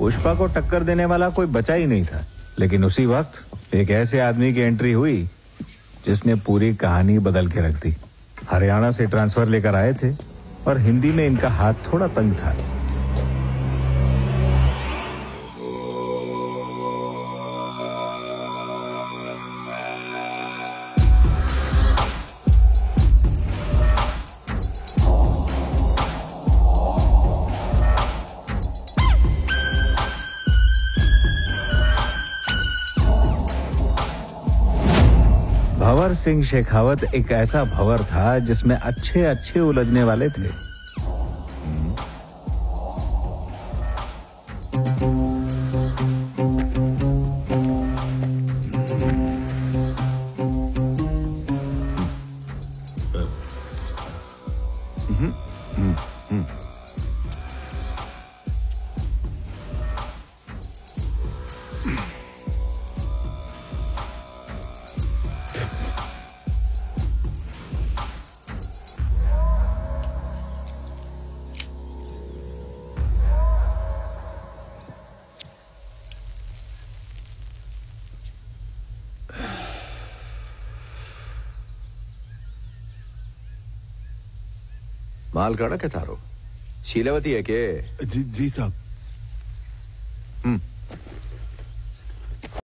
पुष्पा को टक्कर देने वाला कोई बचा ही नहीं था। लेकिन उसी वक्त एक ऐसे आदमी की एंट्री हुई, जिसने पूरी कहानी बदल के रख दी। हरियाणा से ट्रांसफ़र लेकर आए थे, और हिंदी में इनका हाथ थोड़ा तंग था। भंवर सिंह शेखावत एक ऐसा भंवर था जिसमें अच्छे अच्छे उलझने वाले थे। कड़क है थारो शीलावती है के? जी जी साहब। हम्म।